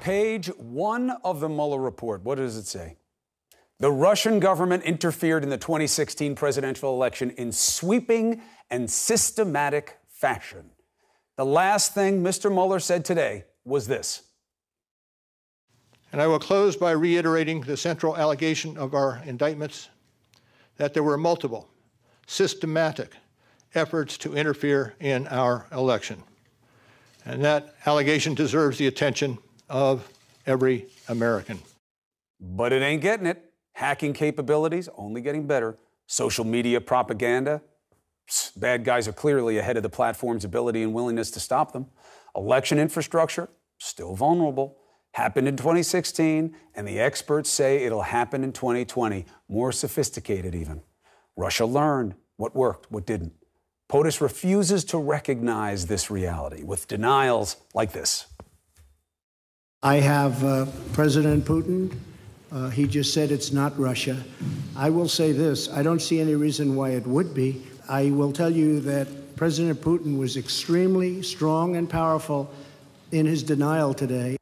Page one of the Mueller report. What does it say? The Russian government interfered in the 2016 presidential election in sweeping and systematic fashion. The last thing Mr. Mueller said today was this. And I will close by reiterating the central allegation of our indictments that there were multiple, systematic efforts to interfere in our election. And that allegation deserves the attention of every American. But it ain't getting it. Hacking capabilities only getting better. Social media propaganda. Bad guys are clearly ahead of the platform's ability and willingness to stop them. Election infrastructure still vulnerable. Happened in 2016, and the experts say it'll happen in 2020, more sophisticated even. Russia learned what worked, what didn't. POTUS refuses to recognize this reality with denials like this. I have uh, President Putin. Uh, he just said it's not Russia. I will say this I don't see any reason why it would be. I will tell you that President Putin was extremely strong and powerful in his denial today.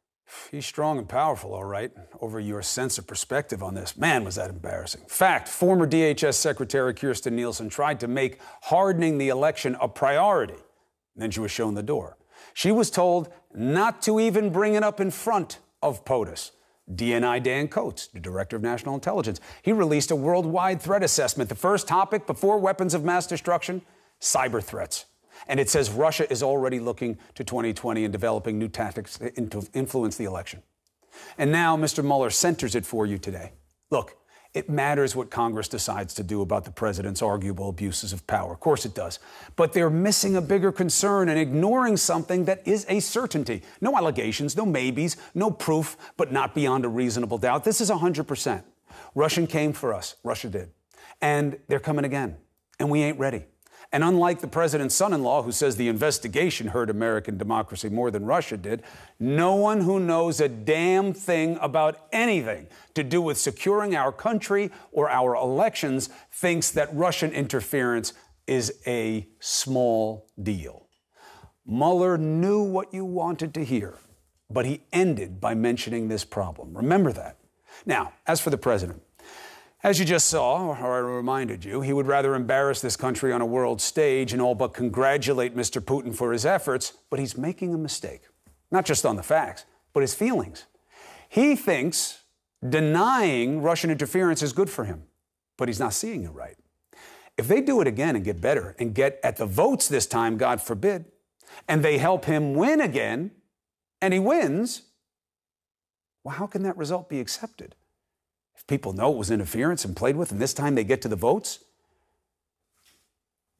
He's strong and powerful, all right, over your sense of perspective on this. Man, was that embarrassing. Fact former DHS Secretary Kirstjen Nielsen tried to make hardening the election a priority. then she was shown the door. She was told not to even bring it up in front of POTUS. DNI Dan Coats, the Director of National Intelligence, he released a worldwide threat assessment. The first topic before weapons of mass destruction cyber threats. And it says Russia is already looking to 2020 and developing new tactics to influence the election. And now Mr. Mueller centers it for you today. Look, it matters what Congress decides to do about the president's arguable abuses of power. Of course it does. But they're missing a bigger concern and ignoring something that is a certainty. No allegations, no maybes, no proof, but not beyond a reasonable doubt. This is 100%. Russian came for us. Russia did. And they're coming again. And we ain't ready. And unlike the president's son in law, who says the investigation hurt American democracy more than Russia did, no one who knows a damn thing about anything to do with securing our country or our elections thinks that Russian interference is a small deal. Mueller knew what you wanted to hear, but he ended by mentioning this problem. Remember that. Now, as for the president, as you just saw, or I reminded you, he would rather embarrass this country on a world stage and all but congratulate Mr. Putin for his efforts, but he's making a mistake. Not just on the facts, but his feelings. He thinks denying Russian interference is good for him, but he's not seeing it right. If they do it again and get better and get at the votes this time, God forbid, and they help him win again, and he wins, well, how can that result be accepted? If people know it was interference and played with, and this time they get to the votes,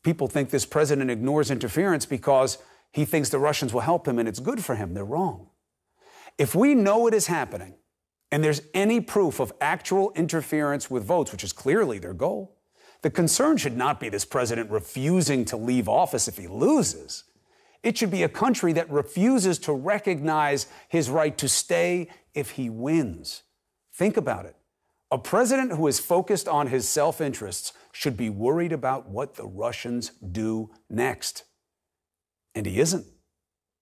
people think this president ignores interference because he thinks the Russians will help him and it's good for him. They're wrong. If we know it is happening and there's any proof of actual interference with votes, which is clearly their goal, the concern should not be this president refusing to leave office if he loses. It should be a country that refuses to recognize his right to stay if he wins. Think about it. A president who is focused on his self interests should be worried about what the Russians do next. And he isn't.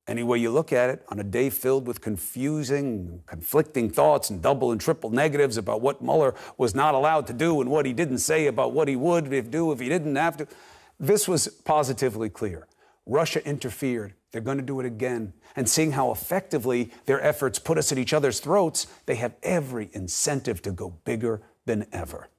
Any way you look at it, on a day filled with confusing, conflicting thoughts and double and triple negatives about what Mueller was not allowed to do and what he didn't say about what he would do if he didn't have to, this was positively clear. Russia interfered. They're going to do it again. And seeing how effectively their efforts put us at each other's throats, they have every incentive to go bigger than ever.